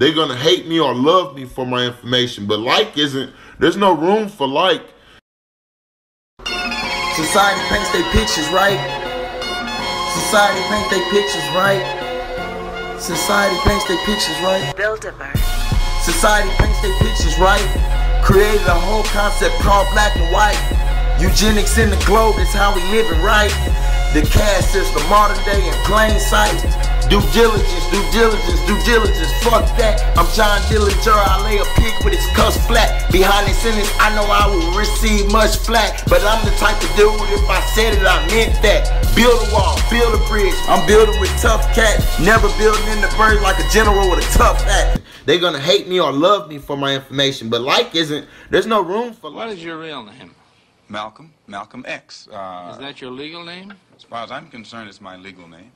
They're gonna hate me or love me for my information, but like isn't. There's no room for like. Society paints their pictures right. Society paints their pictures right. Society paints their pictures right. Bilderberg. Society paints their pictures right. Created a whole concept called black and white. Eugenics in the globe is how we live living right. The caste system, modern day in plain sight. Due diligence, due diligence, due diligence. Fuck that. I'm John Dillinger. I lay a pig with his cuss flat. Behind the sentence, I know I will receive much flack. But I'm the type of dude, if I said it, I meant that. Build a wall, build a bridge. I'm building with tough cats. Never building in the bird like a general with a tough hat. They're gonna hate me or love me for my information, but like isn't. There's no room for What like. is your real name? Malcolm, Malcolm X. Uh, Is that your legal name? as far as I'm concerned, it's my legal name.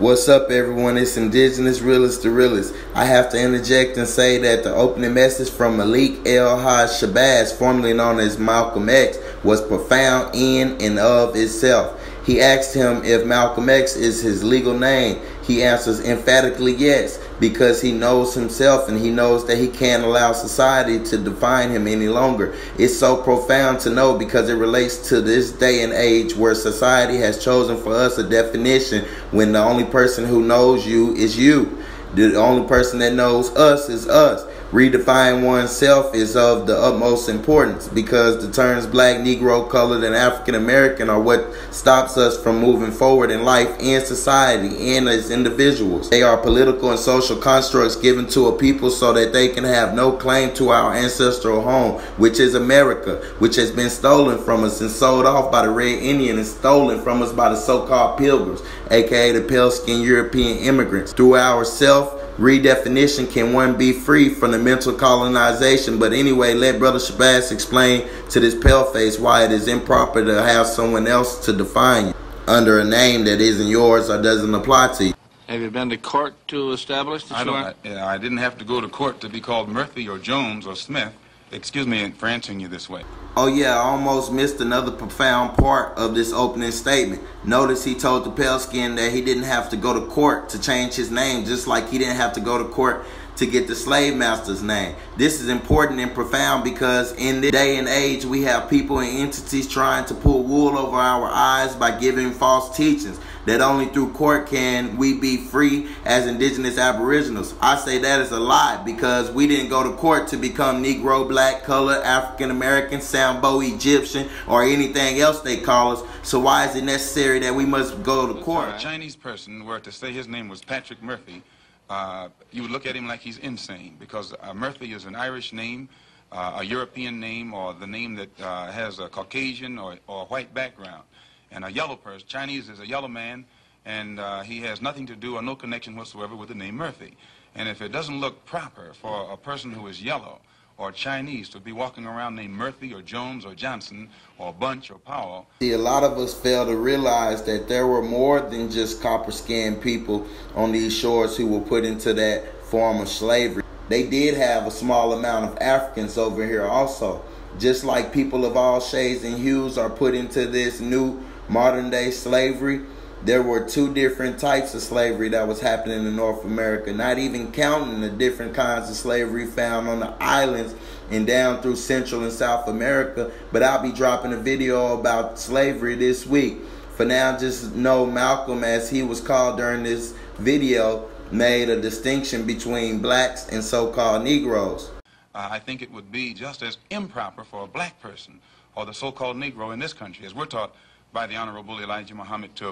What's up, everyone? It's Indigenous Realist the Realist. I have to interject and say that the opening message from Malik El Haj Shabazz, formerly known as Malcolm X, was profound in and of itself. He asked him if Malcolm X is his legal name. He answers emphatically yes, because he knows himself and he knows that he can't allow society to define him any longer. It's so profound to know because it relates to this day and age where society has chosen for us a definition when the only person who knows you is you. The only person that knows us is us. Redefine oneself is of the utmost importance because the terms black, Negro, colored, and African American are what stops us from moving forward in life and society and as individuals. They are political and social constructs given to a people so that they can have no claim to our ancestral home, which is America, which has been stolen from us and sold off by the Red Indian and stolen from us by the so-called pilgrims, aka the pale-skinned European immigrants. Through our self redefinition can one be free from the mental colonization. But anyway, let Brother Shabazz explain to this paleface why it is improper to have someone else to define you under a name that isn't yours or doesn't apply to you. Have you been to court to establish that I you don't. I, I didn't have to go to court to be called Murphy or Jones or Smith. Excuse me for answering you this way. Oh yeah, I almost missed another profound part of this opening statement. Notice he told the pale skin that he didn't have to go to court to change his name, just like he didn't have to go to court to get the slave master's name. This is important and profound because in this day and age we have people and entities trying to pull wool over our eyes by giving false teachings that only through court can we be free as indigenous aboriginals. I say that is a lie because we didn't go to court to become Negro, black, color, African American, Sambo, Egyptian, or anything else they call us. So why is it necessary that we must go to If court? a Chinese person were to say his name was Patrick Murphy, uh, you would look at him like he's insane because uh, Murphy is an Irish name, uh, a European name, or the name that uh, has a Caucasian or, or white background. And a yellow person, Chinese is a yellow man, and uh, he has nothing to do or no connection whatsoever with the name Murphy. And if it doesn't look proper for a person who is yellow or Chinese to be walking around named Murphy or Jones or Johnson or Bunch or Powell, See, a lot of us fail to realize that there were more than just copper skinned people on these shores who were put into that form of slavery. They did have a small amount of Africans over here also. Just like people of all shades and hues are put into this new modern day slavery, there were two different types of slavery that was happening in North America, not even counting the different kinds of slavery found on the islands and down through Central and South America. But I'll be dropping a video about slavery this week. For now, just know Malcolm, as he was called during this video, made a distinction between blacks and so called Negroes. uh, I think it would be just as improper for a black person or the so-called Negro in this country, as we're taught by the Honorable Elijah Muhammad to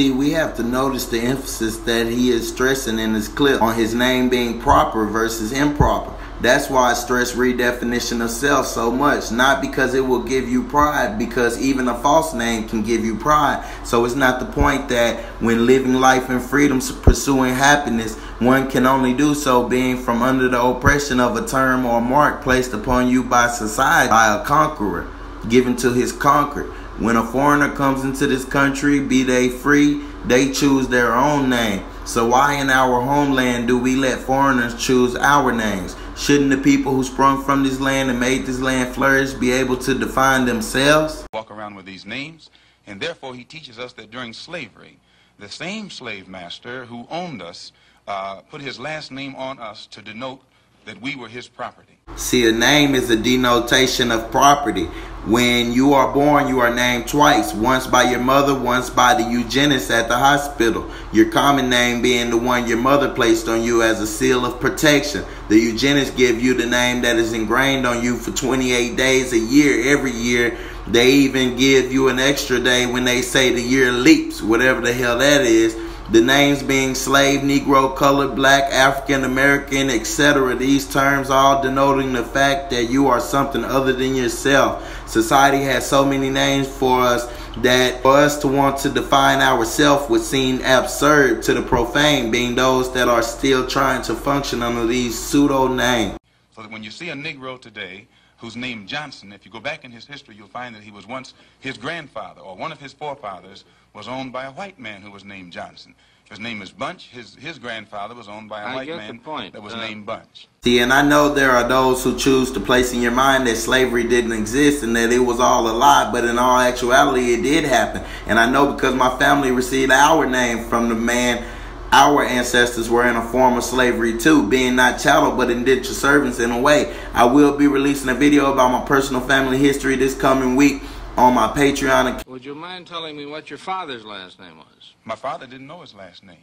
See, we have to notice the emphasis that he is stressing in this clip on his name being proper versus improper. That's why I stress redefinition of self so much. Not because it will give you pride, because even a false name can give you pride. So it's not the point that when living life in freedom, pursuing happiness, one can only do so being from under the oppression of a term or mark placed upon you by society, by a conqueror, given to his conquered. When a foreigner comes into this country, be they free, they choose their own name. So why in our homeland do we let foreigners choose our names? Shouldn't the people who sprung from this land and made this land flourish be able to define themselves? walk around with these names. And therefore, he teaches us that during slavery, the same slave master who owned us uh, put his last name on us to denote that we were his property. See, a name is a denotation of property. When you are born, you are named twice. Once by your mother, once by the eugenist at the hospital. Your common name being the one your mother placed on you as a seal of protection. The eugenist give you the name that is ingrained on you for 28 days a year, every year. They even give you an extra day when they say the year leaps, whatever the hell that is. The names being slave, Negro, colored, black, African American, etc. These terms all denoting the fact that you are something other than yourself. Society has so many names for us that for us to want to define ourselves would seem absurd to the profane, being those that are still trying to function under these pseudo names. So that when you see a Negro today who's named Johnson, if you go back in his history, you'll find that he was once his grandfather or one of his forefathers was owned by a white man who was named Johnson. His name is Bunch. His his grandfather was owned by a I white man point. that was Uh, named Bunch. See, and I know there are those who choose to place in your mind that slavery didn't exist and that it was all a lie, but in all actuality, it did happen. And I know because my family received our name from the man our ancestors were in a form of slavery too, being not chattel but indentured servants in a way. I will be releasing a video about my personal family history this coming week on my Patreon account. Would you mind telling me what your father's last name was? My father didn't know his last name.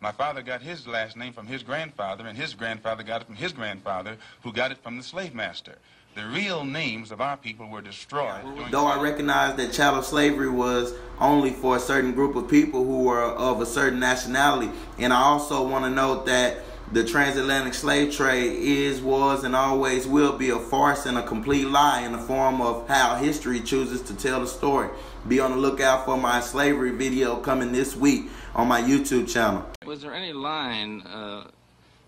My father got his last name from his grandfather, and his grandfather got it from his grandfather, who got it from the slave master. The real names of our people were destroyed. Though I recognize that chattel slavery was only for a certain group of people who were of a certain nationality, and I also want to note that the transatlantic slave trade is, was, and always will be a farce and a complete lie in the form of how history chooses to tell the story. Be on the lookout for my slavery video coming this week on my YouTube channel. Was there any line, uh,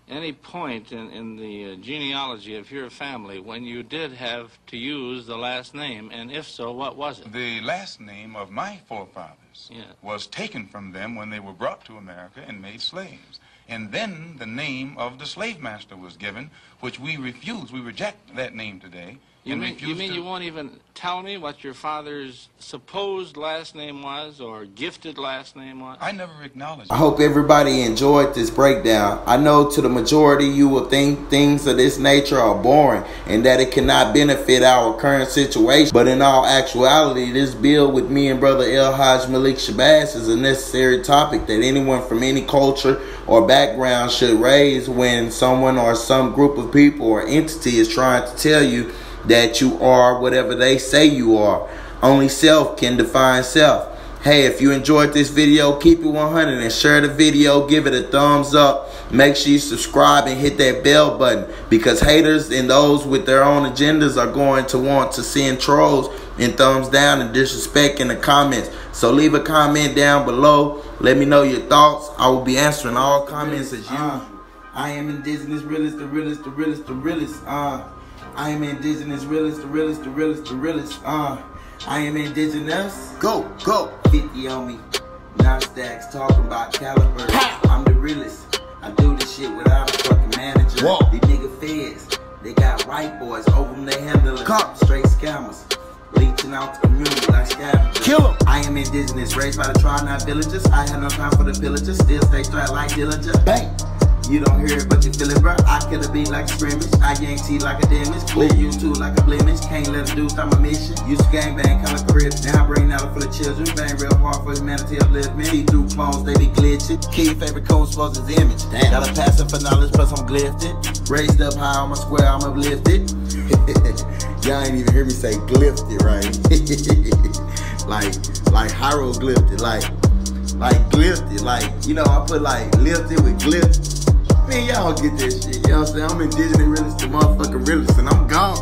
any point in, in the uh, genealogy of your family when you did have to use the last name? And if so, what was it? The last name of my forefathers Yeah. was taken from them when they were brought to America and made slaves. And then the name of the slave master was given, which we refuse. We reject that name today. You mean, you mean you won't even tell me what your father's supposed last name was or gifted last name was? I never acknowledged I hope everybody enjoyed this breakdown. I know to the majority you will think things of this nature are boring and that it cannot benefit our current situation. But in all actuality, this bill with me and brother El Haj Malik Shabazz is a necessary topic that anyone from any culture or background should raise when someone or some group of people or entity is trying to tell you that you are whatever they say you are. Only self can define self. Hey, if you enjoyed this video, keep it 100 and share the video. Give it a thumbs up. Make sure you subscribe and hit that bell button because haters and those with their own agendas are going to want to send trolls and thumbs down and disrespect in the comments. So leave a comment down below. Let me know your thoughts. I will be answering all comments as you. I am indigenous realist, the realist, the realist, the realist. Uh, I am indigenous realist, the realist, the realist, the realist. Uh, I am indigenous. Go, go. 50 on me. Nine stacks talking about caliber. I'm the realist. I do this shit without a fucking manager. Whoa. These nigga feds, they got white boys over them, they handle it. Straight scammers. Leeching out the community like scavengers. Kill 'em. I am indigenous, raised by the tribe, not villagers. I have no time for the pillagers, still stay strapped like diligent. Bang! You don't hear it, but you feel it, bro. I kill a beat like a scrimmage. I yank T like a damage. Clear you too like a blemish. Can't let a dude stop my mission. Used to gang bang, kind of crib. Now I bring out full of children. Bang real hard for humanity upliftment. See through clones, they be glitching. Key favorite code supposed his image. Damn. Got a passion for knowledge, plus I'm gifted. Raised up high on my square, I'm uplifted. Y'all ain't even hear me say glyphed right. like, like hieroglyphed, like like glyphed, like you know, I put like lifted with glyph. Man, y'all get that shit. You know what I'm saying? I'm indigenous realist, the motherfucking realist, and I'm gone.